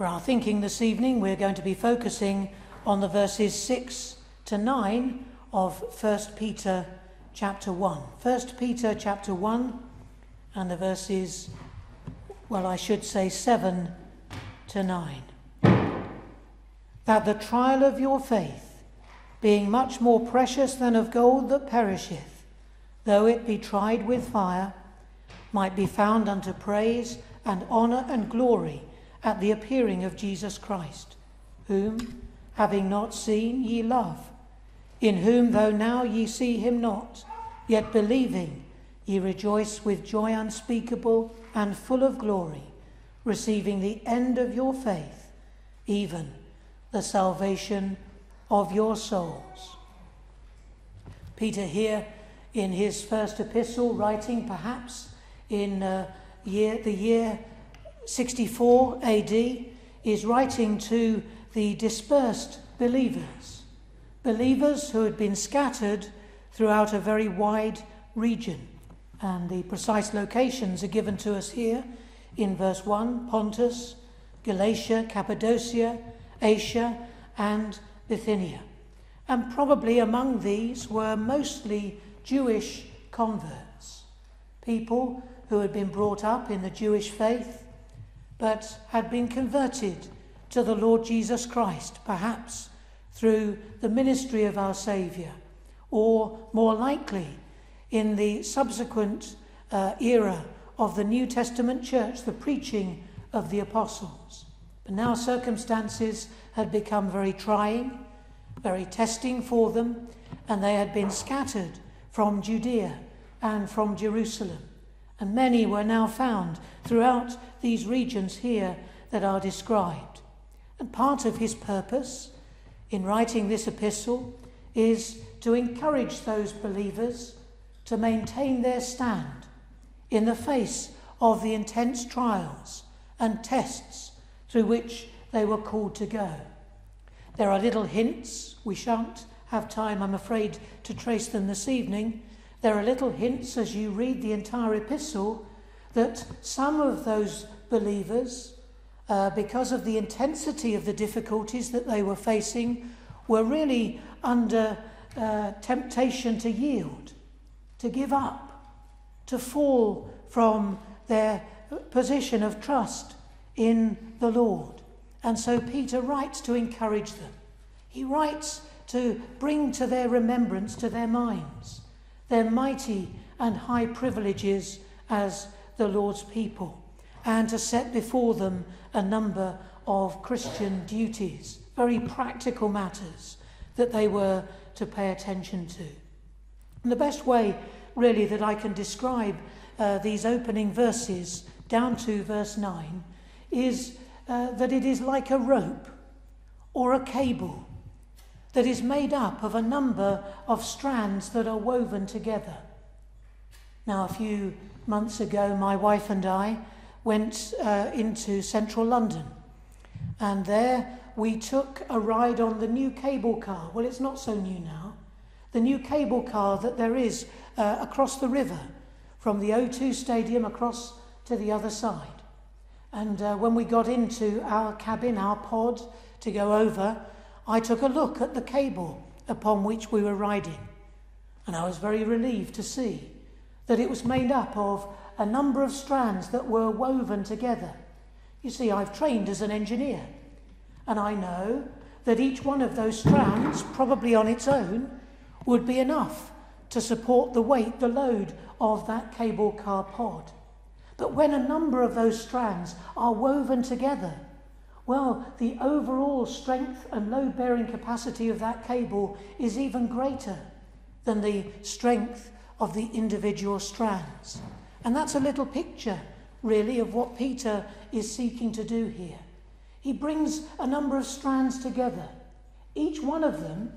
For our thinking this evening, we're going to be focusing on the verses 6 to 9 of 1 Peter chapter 1. 1 Peter chapter 1 and the verses, well, I should say 7 to 9. That the trial of your faith, being much more precious than of gold that perisheth, though it be tried with fire, might be found unto praise and honour and glory at the appearing of Jesus Christ, whom, having not seen, ye love, in whom, though now ye see him not, yet believing, ye rejoice with joy unspeakable and full of glory, receiving the end of your faith, even the salvation of your souls. Peter, here in his first epistle, writing perhaps in uh, year, the year 64 AD, is writing to the dispersed believers, believers who had been scattered throughout a very wide region. And the precise locations are given to us here in verse 1 Pontus, Galatia, Cappadocia, Asia, and Bithynia. And probably among these were mostly Jewish converts, people who had been brought up in the Jewish faith but had been converted to the Lord Jesus Christ, perhaps through the ministry of our Saviour, or more likely in the subsequent uh, era of the New Testament church, the preaching of the apostles. But now circumstances had become very trying, very testing for them, and they had been scattered from Judea and from Jerusalem. And many were now found throughout these regions here that are described. And part of his purpose in writing this epistle is to encourage those believers to maintain their stand in the face of the intense trials and tests through which they were called to go. There are little hints, we shan't have time, I'm afraid, to trace them this evening. There are little hints as you read the entire epistle that some of those believers, uh, because of the intensity of the difficulties that they were facing, were really under uh, temptation to yield, to give up, to fall from their position of trust in the Lord. And so Peter writes to encourage them. He writes to bring to their remembrance, to their minds, their mighty and high privileges as the Lord's people and to set before them a number of Christian duties, very practical matters that they were to pay attention to. And the best way, really, that I can describe uh, these opening verses down to verse 9 is uh, that it is like a rope or a cable that is made up of a number of strands that are woven together. Now, a few months ago, my wife and I went uh, into central London. And there we took a ride on the new cable car. Well, it's not so new now. The new cable car that there is uh, across the river from the O2 Stadium across to the other side. And uh, when we got into our cabin, our pod, to go over, I took a look at the cable upon which we were riding. And I was very relieved to see that it was made up of a number of strands that were woven together. You see, I've trained as an engineer, and I know that each one of those strands, probably on its own, would be enough to support the weight, the load of that cable car pod. But when a number of those strands are woven together, well, the overall strength and load bearing capacity of that cable is even greater than the strength of the individual strands. And that's a little picture, really, of what Peter is seeking to do here. He brings a number of strands together. Each one of them,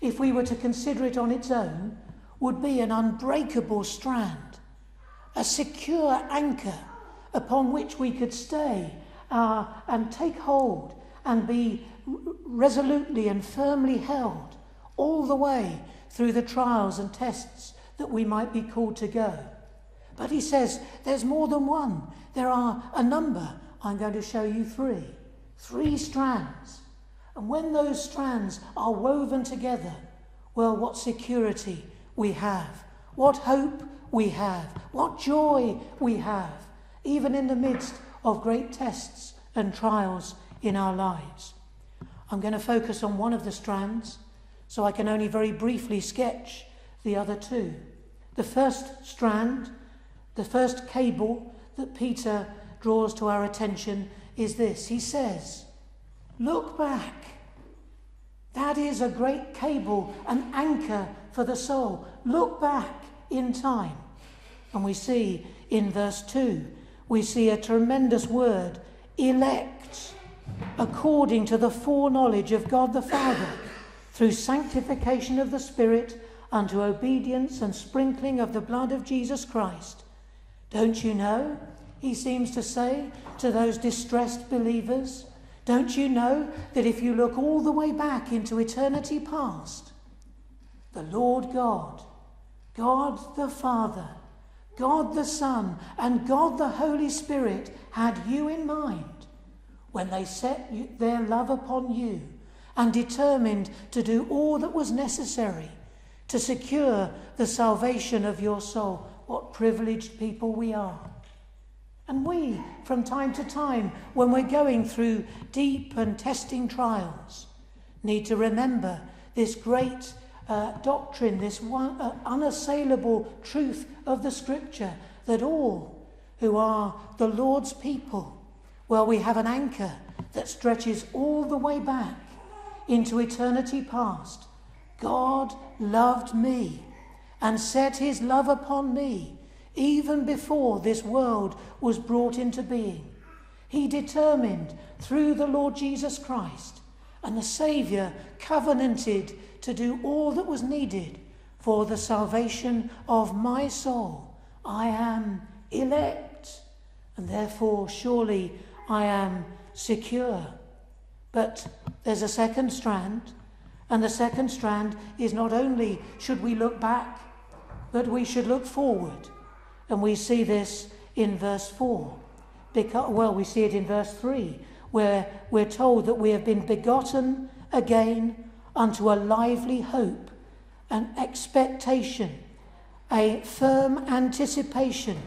if we were to consider it on its own, would be an unbreakable strand, a secure anchor upon which we could stay uh, and take hold and be resolutely and firmly held all the way through the trials and tests that we might be called to go. But he says there's more than one. There are a number. I'm going to show you three. Three strands. And when those strands are woven together, well, what security we have, what hope we have, what joy we have, even in the midst of great tests and trials in our lives. I'm going to focus on one of the strands, so I can only very briefly sketch the other two. The first strand, the first cable that Peter draws to our attention is this. He says, Look back. That is a great cable, an anchor for the soul. Look back in time. And we see in verse 2, we see a tremendous word elect, according to the foreknowledge of God the Father, through sanctification of the Spirit unto obedience and sprinkling of the blood of Jesus Christ. Don't you know? He seems to say to those distressed believers, don't you know that if you look all the way back into eternity past, the Lord God, God the Father, God the Son, and God the Holy Spirit had you in mind when they set their love upon you and determined to do all that was necessary to secure the salvation of your soul. What privileged people we are. And we, from time to time, when we're going through deep and testing trials, need to remember this great uh, doctrine, this one, uh, unassailable truth of the Scripture that all who are the Lord's people, well, we have an anchor that stretches all the way back into eternity past God loved me and set his love upon me even before this world was brought into being. He determined through the Lord Jesus Christ and the Saviour covenanted to do all that was needed for the salvation of my soul. I am elect, and therefore surely I am secure. But there's a second strand and the second strand is not only should we look back, but we should look forward. And we see this in verse 4. Because, well, we see it in verse 3, where we're told that we have been begotten again unto a lively hope, an expectation, a firm anticipation,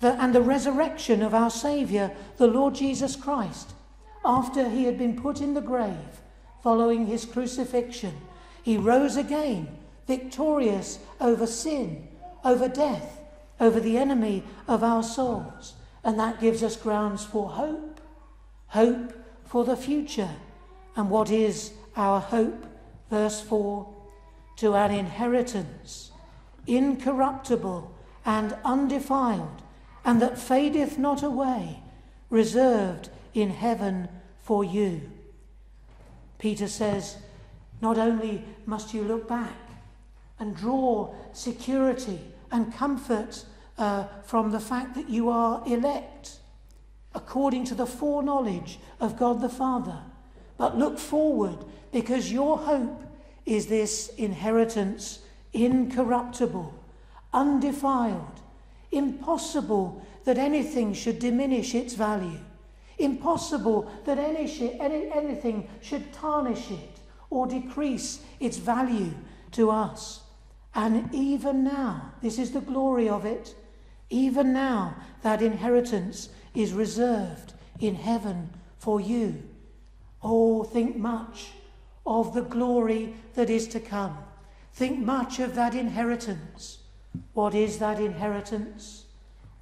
the, and the resurrection of our Saviour, the Lord Jesus Christ, after he had been put in the grave following his crucifixion. He rose again, victorious over sin, over death, over the enemy of our souls. And that gives us grounds for hope, hope for the future. And what is our hope? Verse 4 to an inheritance, incorruptible and undefiled, and that fadeth not away, reserved in heaven for you. Peter says, not only must you look back and draw security and comfort uh, from the fact that you are elect according to the foreknowledge of God the Father, but look forward because your hope is this inheritance incorruptible, undefiled, impossible that anything should diminish its value. Impossible that any, any, anything should tarnish it or decrease its value to us. And even now, this is the glory of it, even now, that inheritance is reserved in heaven for you. Oh, think much of the glory that is to come. Think much of that inheritance. What is that inheritance?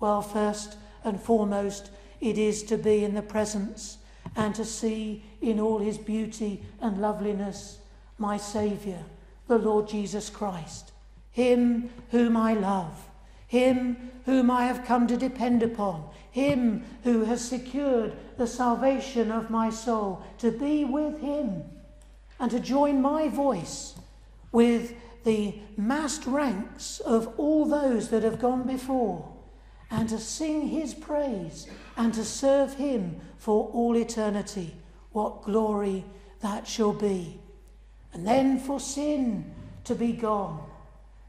Well, first and foremost, it is to be in the presence and to see in all his beauty and loveliness my Saviour, the Lord Jesus Christ, him whom I love, him whom I have come to depend upon, him who has secured the salvation of my soul, to be with him and to join my voice with the massed ranks of all those that have gone before and to sing his praise and to serve him for all eternity. What glory that shall be. And then for sin to be gone.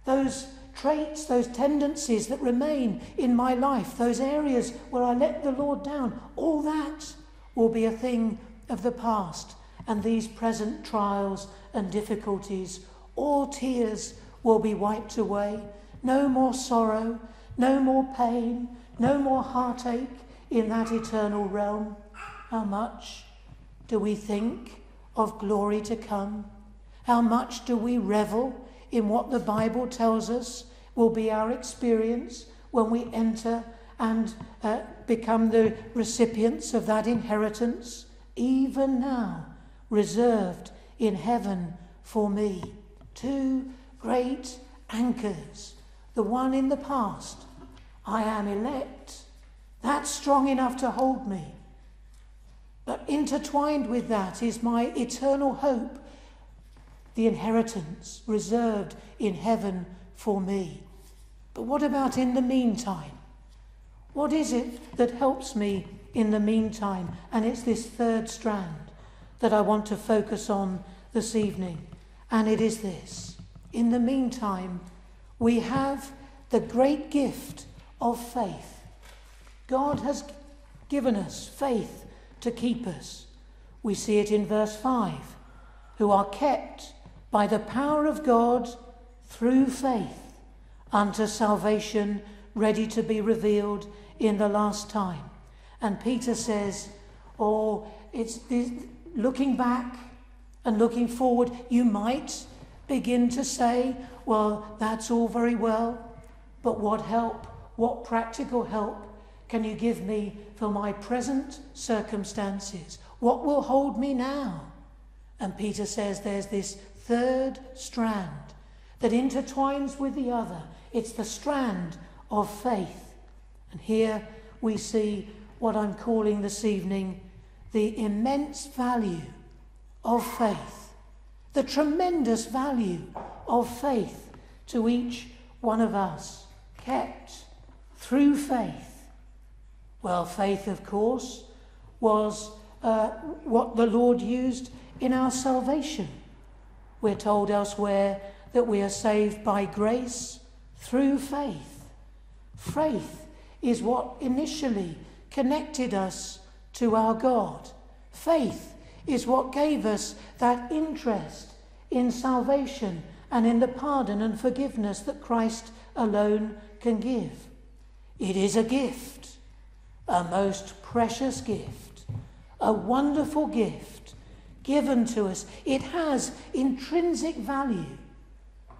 Those traits, those tendencies that remain in my life, those areas where I let the Lord down, all that will be a thing of the past and these present trials and difficulties, all tears will be wiped away. No more sorrow, no more pain, no more heartache in that eternal realm. How much do we think of glory to come? How much do we revel in what the Bible tells us will be our experience when we enter and uh, become the recipients of that inheritance, even now reserved in heaven for me. Two great anchors the one in the past, I am elect. That's strong enough to hold me. But intertwined with that is my eternal hope, the inheritance reserved in heaven for me. But what about in the meantime? What is it that helps me in the meantime? And it's this third strand that I want to focus on this evening. And it is this. In the meantime, we have the great gift of faith. God has given us faith to keep us. We see it in verse 5 who are kept by the power of God through faith unto salvation, ready to be revealed in the last time. And Peter says, Oh, it's looking back and looking forward. You might begin to say, Well, that's all very well, but what help, what practical help can you give me for my present circumstances? What will hold me now? And Peter says there's this third strand that intertwines with the other. It's the strand of faith. And here we see what I'm calling this evening the immense value of faith, the tremendous value of faith to each one of us, kept through faith. Well, faith, of course, was uh, what the Lord used in our salvation. We're told elsewhere that we are saved by grace through faith. Faith is what initially connected us to our God. Faith is what gave us that interest in salvation and in the pardon and forgiveness that Christ alone can give. It is a gift, a most precious gift, a wonderful gift given to us. It has intrinsic value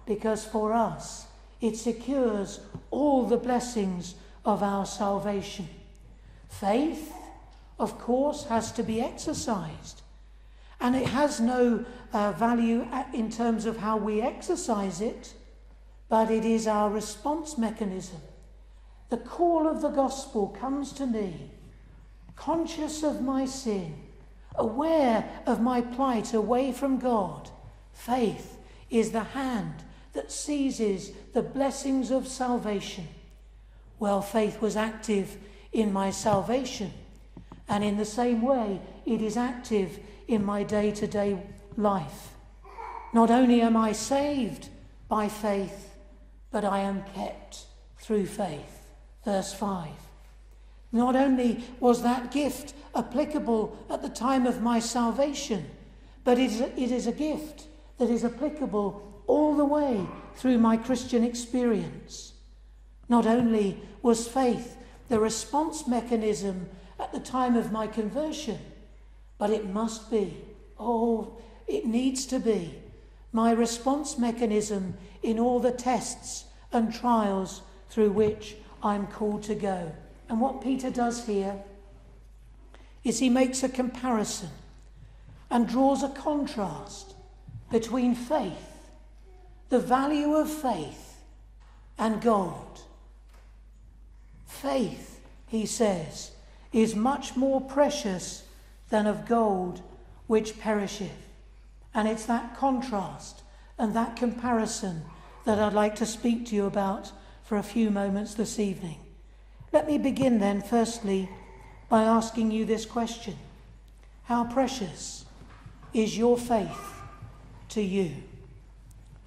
because for us it secures all the blessings of our salvation. Faith, of course, has to be exercised. And it has no uh, value in terms of how we exercise it, but it is our response mechanism. The call of the gospel comes to me, conscious of my sin, aware of my plight away from God. Faith is the hand that seizes the blessings of salvation. Well, faith was active in my salvation. And in the same way, it is active in my day to day life. Not only am I saved by faith, but I am kept through faith. Verse 5. Not only was that gift applicable at the time of my salvation, but it is, a, it is a gift that is applicable all the way through my Christian experience. Not only was faith the response mechanism at the time of my conversion, but it must be, oh, it needs to be, my response mechanism in all the tests and trials through which I'm called to go. And what Peter does here is he makes a comparison and draws a contrast between faith, the value of faith, and gold. Faith, he says, is much more precious than of gold which perisheth. And it's that contrast and that comparison that I'd like to speak to you about for a few moments this evening. Let me begin then, firstly, by asking you this question How precious is your faith to you?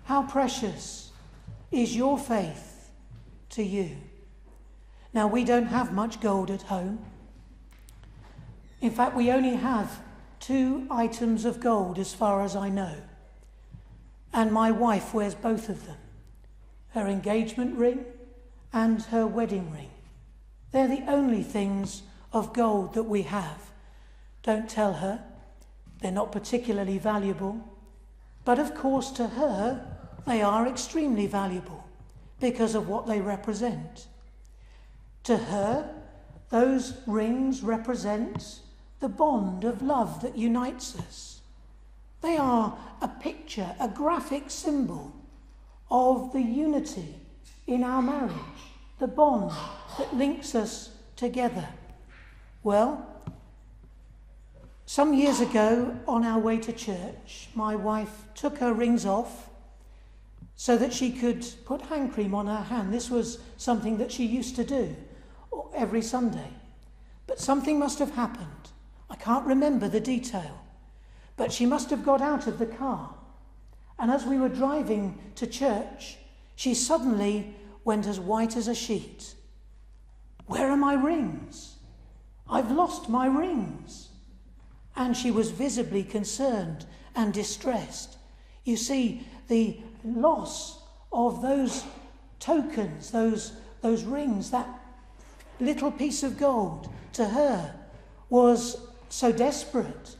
How precious is your faith to you? Now, we don't have much gold at home. In fact, we only have two items of gold as far as I know. And my wife wears both of them her engagement ring and her wedding ring. They're the only things of gold that we have. Don't tell her. They're not particularly valuable. But of course, to her, they are extremely valuable because of what they represent. To her, those rings represent the bond of love that unites us. They are a picture, a graphic symbol of the unity in our marriage, the bond that links us together. Well, some years ago, on our way to church, my wife took her rings off so that she could put hand cream on her hand. This was something that she used to do every Sunday. But something must have happened. I can't remember the detail. But she must have got out of the car. And as we were driving to church, she suddenly went as white as a sheet. Where are my rings? I've lost my rings. And she was visibly concerned and distressed. You see, the loss of those tokens, those, those rings, that little piece of gold to her was so desperate.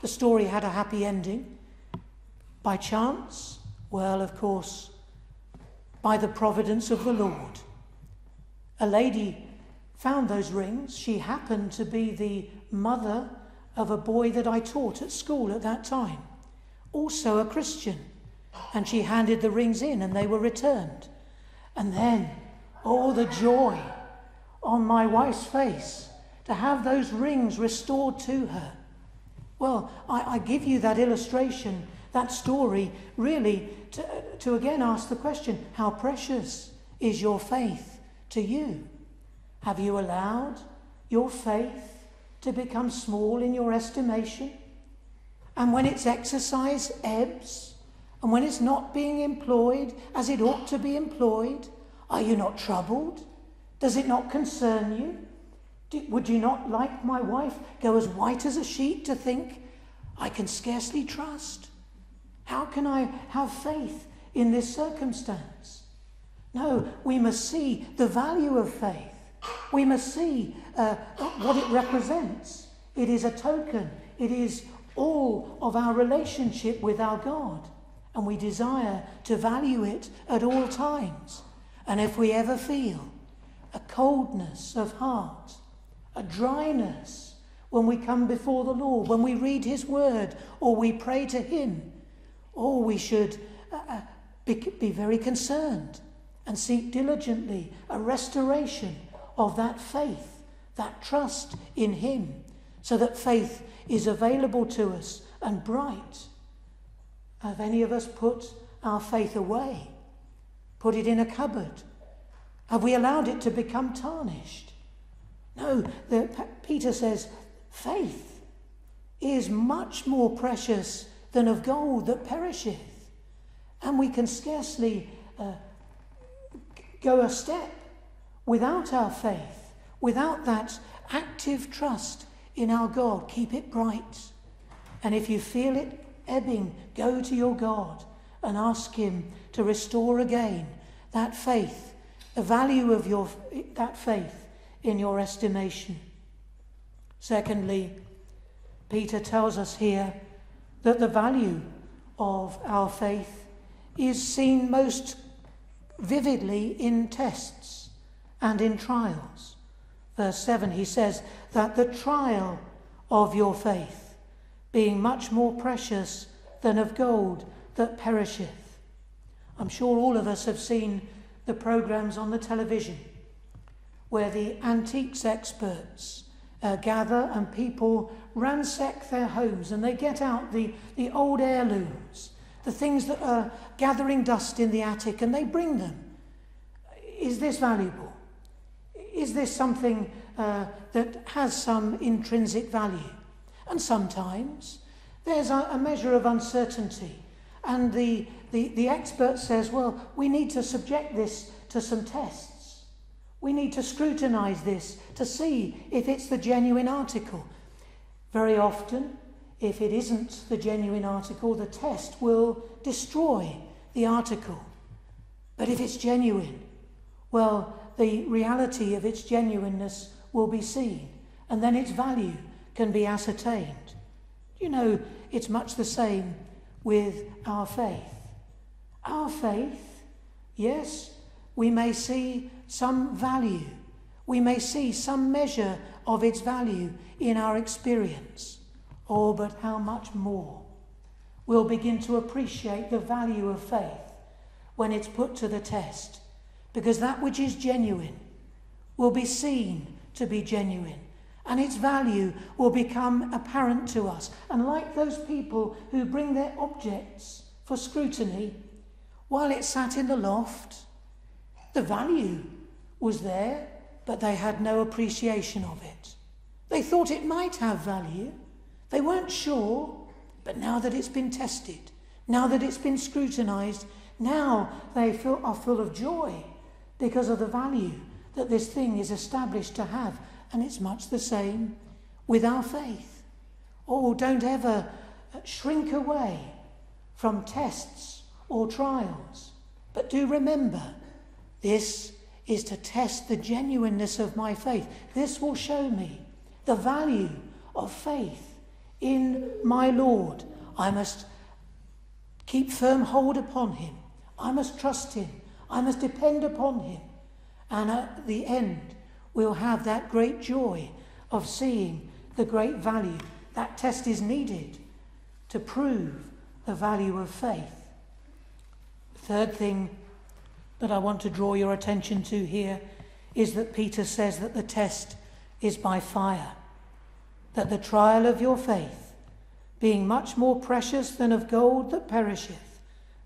The story had a happy ending. By chance? Well, of course, by the providence of the Lord. A lady found those rings. She happened to be the mother of a boy that I taught at school at that time, also a Christian. And she handed the rings in and they were returned. And then, oh, the joy on my wife's face to have those rings restored to her. Well, I, I give you that illustration, that story, really to, to again ask the question how precious is your faith to you? Have you allowed your faith to become small in your estimation? And when its exercise ebbs, and when it's not being employed as it ought to be employed, are you not troubled? Does it not concern you? Do, would you not, like my wife, go as white as a sheet to think, I can scarcely trust? How can I have faith in this circumstance? No, we must see the value of faith. We must see uh, what it represents. It is a token, it is all of our relationship with our God. And we desire to value it at all times. And if we ever feel a coldness of heart, a dryness when we come before the Lord, when we read His word or we pray to Him. Or we should uh, uh, be, be very concerned and seek diligently a restoration of that faith, that trust in Him, so that faith is available to us and bright. Have any of us put our faith away? Put it in a cupboard? Have we allowed it to become tarnished? No, the, Peter says faith is much more precious than of gold that perisheth. And we can scarcely uh, go a step without our faith, without that active trust in our God. Keep it bright. And if you feel it ebbing, go to your God and ask Him to restore again that faith, the value of your, that faith in your estimation. Secondly, Peter tells us here that the value of our faith is seen most vividly in tests and in trials. Verse 7, he says that the trial of your faith, being much more precious than of gold that perisheth. I'm sure all of us have seen the programs on the television where the antiques experts uh, gather and people ransack their homes and they get out the, the old heirlooms, the things that are gathering dust in the attic, and they bring them. Is this valuable? Is this something uh, that has some intrinsic value? And sometimes there's a, a measure of uncertainty. And the, the, the expert says, well, we need to subject this to some tests. We need to scrutinize this to see if it's the genuine article. Very often, if it isn't the genuine article, the test will destroy the article. But if it's genuine, well, the reality of its genuineness will be seen, and then its value can be ascertained. You know, it's much the same with our faith. Our faith, yes, we may see some value, we may see some measure of its value in our experience. Oh, but how much more we'll begin to appreciate the value of faith when it's put to the test, because that which is genuine will be seen to be genuine and its value will become apparent to us. And like those people who bring their objects for scrutiny, while it sat in the loft, the value was there, but they had no appreciation of it. They thought it might have value. They weren't sure, but now that it's been tested, now that it's been scrutinized, now they feel, are full of joy because of the value that this thing is established to have. And it's much the same with our faith. Oh, don't ever uh, shrink away from tests or trials. But do remember, this is to test the genuineness of my faith. This will show me the value of faith in my Lord. I must keep firm hold upon him. I must trust him. I must depend upon him. And at the end, we'll have that great joy of seeing the great value. That test is needed to prove the value of faith. Third thing that I want to draw your attention to here is that Peter says that the test is by fire, that the trial of your faith, being much more precious than of gold that perisheth,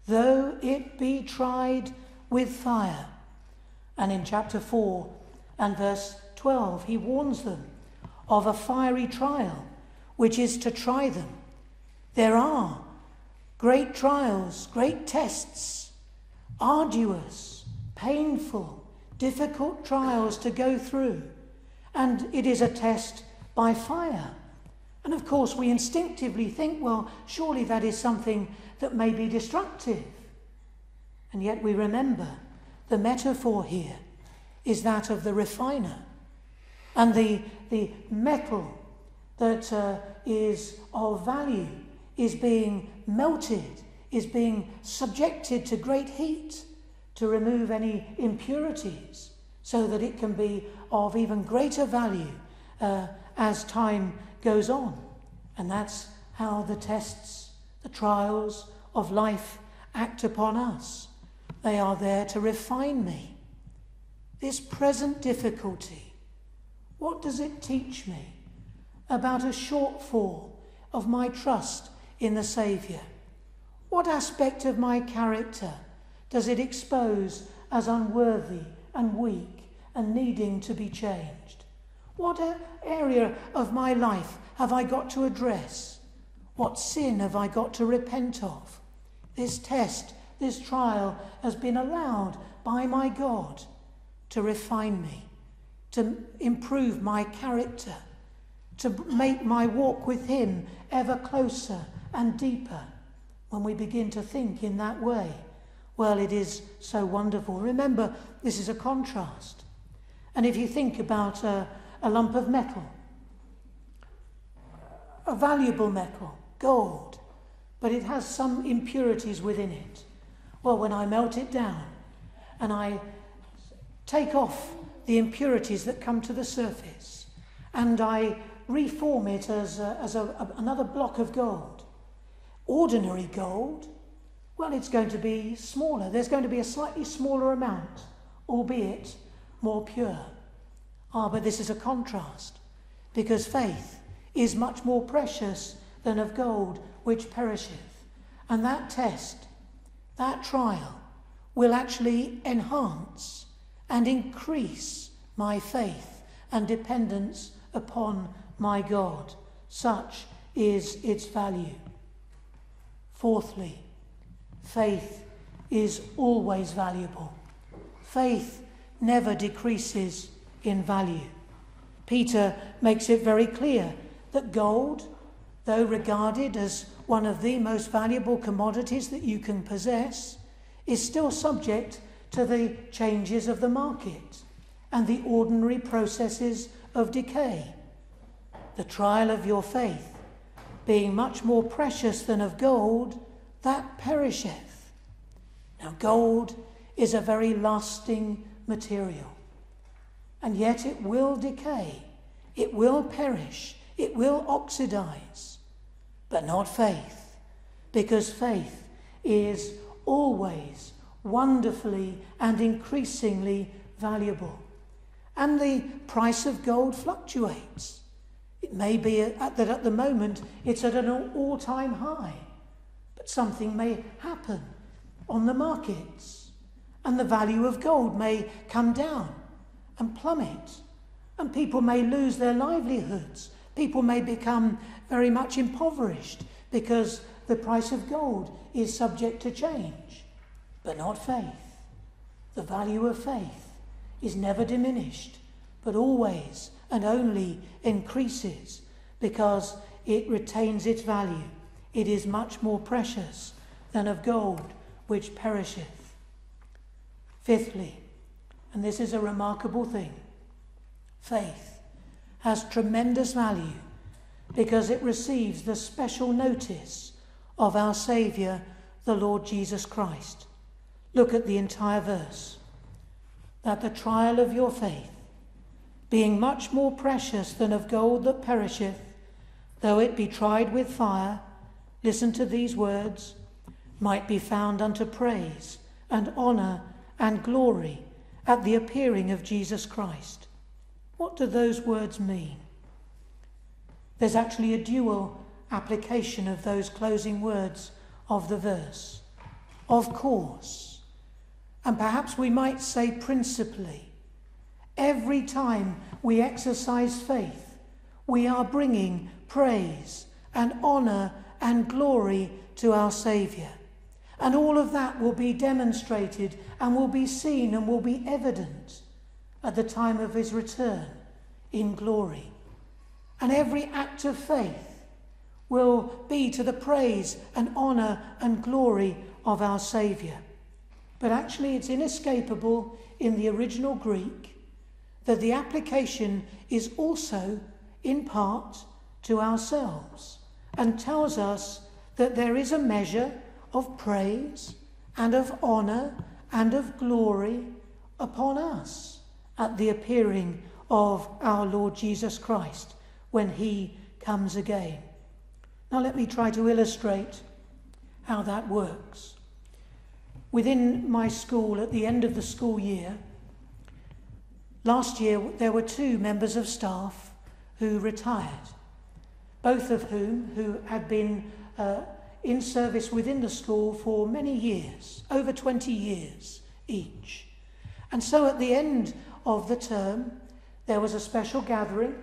though it be tried with fire. And in chapter 4, and verse 12, he warns them of a fiery trial, which is to try them. There are great trials, great tests, arduous, painful, difficult trials to go through. And it is a test by fire. And of course, we instinctively think, well, surely that is something that may be destructive. And yet we remember the metaphor here is that of the refiner. And the, the metal that uh, is of value is being melted, is being subjected to great heat to remove any impurities so that it can be of even greater value uh, as time goes on. And that's how the tests, the trials of life act upon us. They are there to refine me this present difficulty, what does it teach me about a shortfall of my trust in the Saviour? What aspect of my character does it expose as unworthy and weak and needing to be changed? What area of my life have I got to address? What sin have I got to repent of? This test, this trial has been allowed by my God to refine me, to improve my character, to make my walk with Him ever closer and deeper. When we begin to think in that way, well, it is so wonderful. Remember, this is a contrast. And if you think about a, a lump of metal, a valuable metal, gold, but it has some impurities within it. Well, when I melt it down and I take off the impurities that come to the surface and I reform it as, a, as a, another block of gold. Ordinary gold, well, it's going to be smaller. There's going to be a slightly smaller amount, albeit more pure. Ah, but this is a contrast because faith is much more precious than of gold which perisheth. And that test, that trial, will actually enhance and increase my faith and dependence upon my God. Such is its value. Fourthly, faith is always valuable. Faith never decreases in value. Peter makes it very clear that gold though regarded as one of the most valuable commodities that you can possess, is still subject to the changes of the market and the ordinary processes of decay. The trial of your faith, being much more precious than of gold, that perisheth. Now, gold is a very lasting material, and yet it will decay, it will perish, it will oxidize, but not faith, because faith is always wonderfully and increasingly valuable. And the price of gold fluctuates. It may be at, that at the moment it's at an all time high, but something may happen on the markets, and the value of gold may come down and plummet, and people may lose their livelihoods. People may become very much impoverished because the price of gold is subject to change but not faith. The value of faith is never diminished, but always and only increases because it retains its value. It is much more precious than of gold which perisheth. Fifthly, and this is a remarkable thing, faith has tremendous value because it receives the special notice of our Saviour, the Lord Jesus Christ. Look at the entire verse. That the trial of your faith, being much more precious than of gold that perisheth, though it be tried with fire, listen to these words, might be found unto praise and honour and glory at the appearing of Jesus Christ. What do those words mean? There's actually a dual application of those closing words of the verse. Of course, and perhaps we might say principally, every time we exercise faith, we are bringing praise and honour and glory to our Saviour. And all of that will be demonstrated and will be seen and will be evident at the time of his return in glory. And every act of faith will be to the praise and honour and glory of our Saviour. But actually, it's inescapable in the original Greek that the application is also, in part, to ourselves and tells us that there is a measure of praise and of honour and of glory upon us at the appearing of our Lord Jesus Christ when he comes again. Now, let me try to illustrate how that works. Within my school, at the end of the school year, last year there were two members of staff who retired, both of whom who had been uh, in service within the school for many years, over 20 years each. And so at the end of the term, there was a special gathering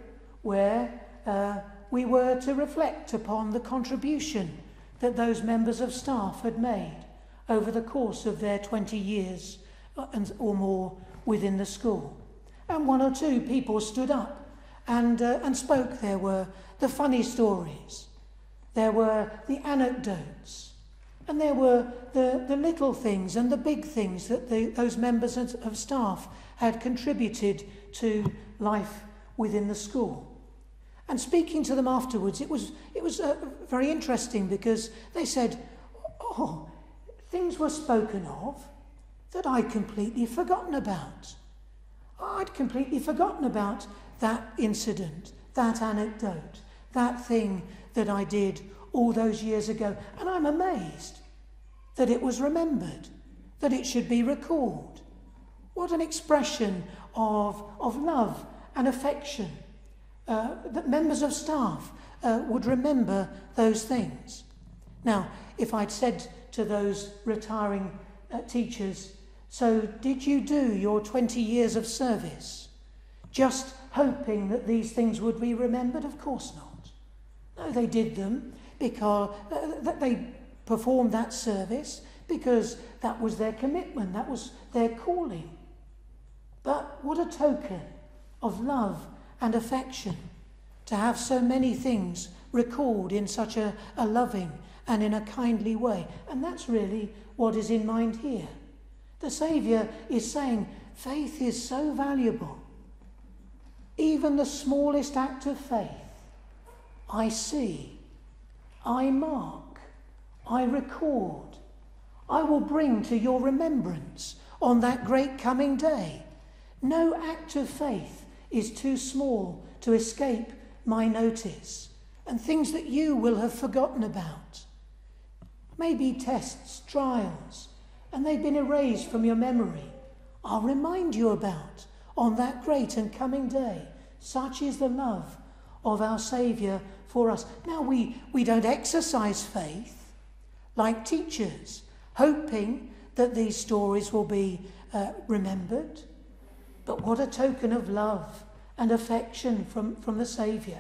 where uh, we were to reflect upon the contribution that those members of staff had made over the course of their 20 years uh, or more within the school. And one or two people stood up and, uh, and spoke. There were the funny stories, there were the anecdotes, and there were the, the little things and the big things that the, those members of staff had contributed to life within the school. And speaking to them afterwards, it was, it was uh, very interesting because they said, Oh, things were spoken of that I'd completely forgotten about. I'd completely forgotten about that incident, that anecdote, that thing that I did all those years ago. And I'm amazed that it was remembered, that it should be recalled. What an expression of, of love and affection uh, that members of staff uh, would remember those things. Now, if I'd said to those retiring uh, teachers. So, did you do your 20 years of service just hoping that these things would be remembered? Of course not. No, they did them because uh, they performed that service because that was their commitment, that was their calling. But what a token of love and affection to have so many things recalled in such a, a loving and in a kindly way. And that's really what is in mind here. The Saviour is saying faith is so valuable. Even the smallest act of faith, I see, I mark, I record, I will bring to your remembrance on that great coming day. No act of faith is too small to escape my notice, and things that you will have forgotten about. Maybe tests, trials, and they've been erased from your memory. I'll remind you about on that great and coming day. Such is the love of our Saviour for us. Now, we, we don't exercise faith like teachers, hoping that these stories will be uh, remembered. But what a token of love and affection from, from the Saviour.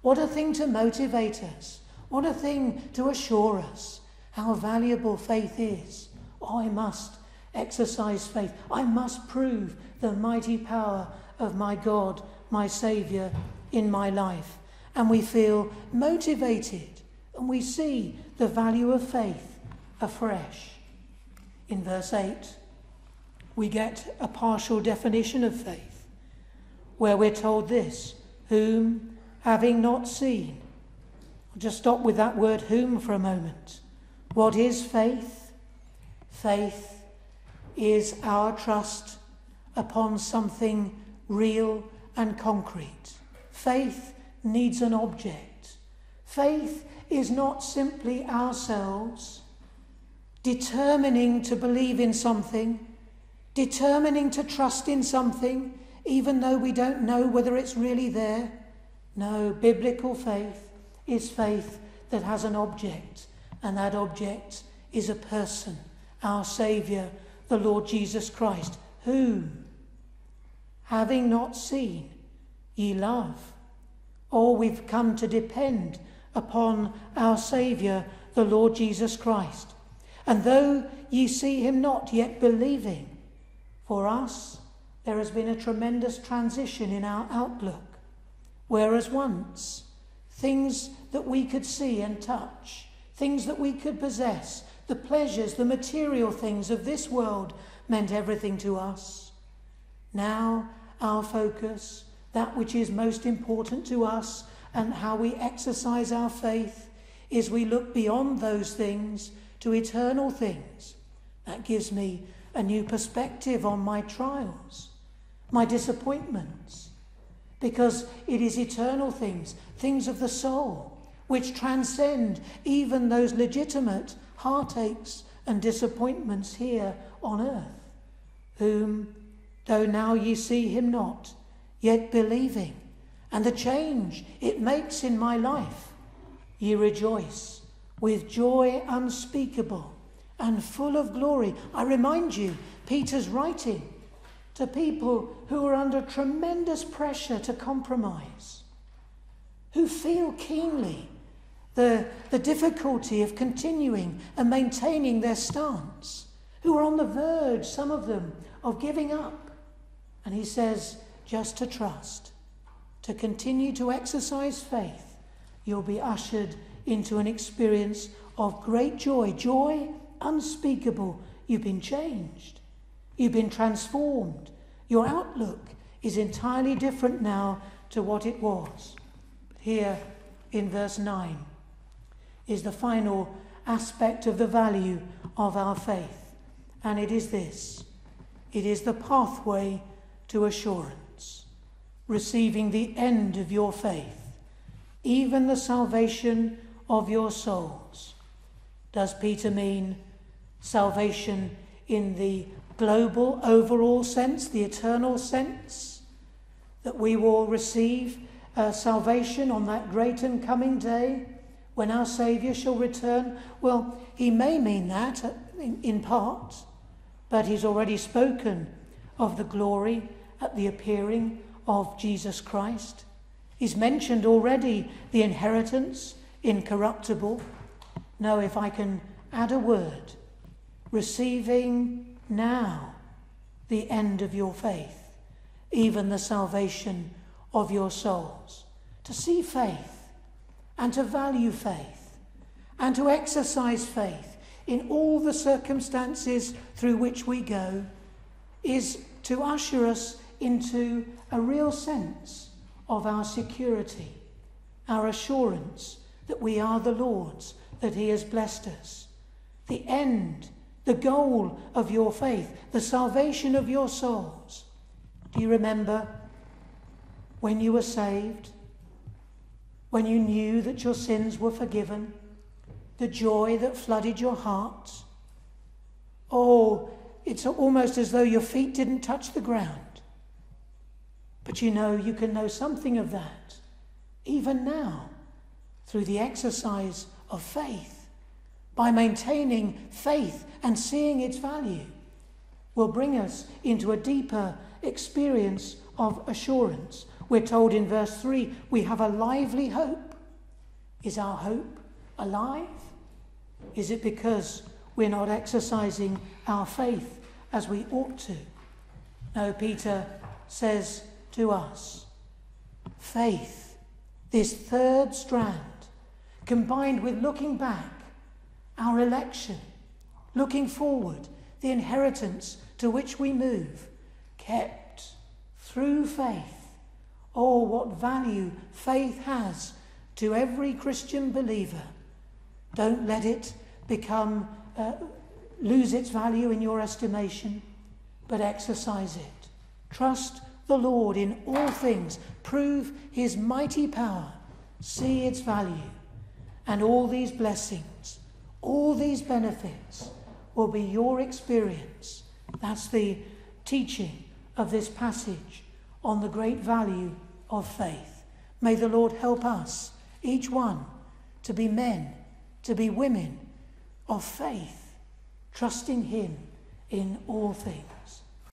What a thing to motivate us. What a thing to assure us how valuable faith is. I must exercise faith. I must prove the mighty power of my God, my Saviour, in my life. And we feel motivated and we see the value of faith afresh. In verse 8, we get a partial definition of faith, where we're told this whom having not seen. I'll just stop with that word whom for a moment. What is faith? Faith is our trust upon something real and concrete. Faith needs an object. Faith is not simply ourselves determining to believe in something, determining to trust in something, even though we don't know whether it's really there. No, biblical faith is faith that has an object and that object is a person, our Saviour, the Lord Jesus Christ, whom, having not seen, ye love. Or we've come to depend upon our Saviour, the Lord Jesus Christ. And though ye see him not, yet believing, for us there has been a tremendous transition in our outlook. Whereas once, things that we could see and touch, things that we could possess, the pleasures, the material things of this world meant everything to us. Now, our focus, that which is most important to us, and how we exercise our faith, is we look beyond those things to eternal things. That gives me a new perspective on my trials, my disappointments, because it is eternal things, things of the soul which transcend even those legitimate heartaches and disappointments here on earth, whom, though now ye see him not, yet believing, and the change it makes in my life, ye rejoice with joy unspeakable and full of glory. I remind you, Peter's writing to people who are under tremendous pressure to compromise, who feel keenly the, the difficulty of continuing and maintaining their stance, who are on the verge, some of them, of giving up. And he says, just to trust, to continue to exercise faith, you'll be ushered into an experience of great joy, joy unspeakable. You've been changed, you've been transformed. Your outlook is entirely different now to what it was. Here in verse 9, is the final aspect of the value of our faith. And it is this it is the pathway to assurance, receiving the end of your faith, even the salvation of your souls. Does Peter mean salvation in the global, overall sense, the eternal sense? That we will receive uh, salvation on that great and coming day? When our Saviour shall return? Well, he may mean that in, part, but he's already spoken of the glory at the appearing of Jesus Christ. He's mentioned already the inheritance incorruptible. No, if I can add a word, receiving now the end of your faith, even the salvation of your souls. To see faith and to value faith and to exercise faith in all the circumstances through which we go is to usher us into a real sense of our security, our assurance that we are the Lord's, that He has blessed us. The end, the goal of your faith, the salvation of your souls. Do you remember when you were saved? When you knew that your sins were forgiven? The joy that flooded your hearts? Oh, it's almost as though your feet didn't touch the ground. But you know, you can know something of that even now through the exercise of faith. By maintaining faith and seeing its value, will bring us into a deeper experience of assurance. We're told in verse 3 we have a lively hope. Is our hope alive? Is it because we're not exercising our faith as we ought to? No, Peter says to us faith, this third strand, combined with looking back, our election, looking forward, the inheritance to which we move, kept through faith. Oh, what value faith has to every Christian believer. Don't let it become, uh, lose its value in your estimation, but exercise it. Trust the Lord in all things, prove his mighty power, see its value, and all these blessings, all these benefits will be your experience. That's the teaching of this passage on the great value of faith. May the Lord help us, each one, to be men, to be women of faith, trusting Him in all things.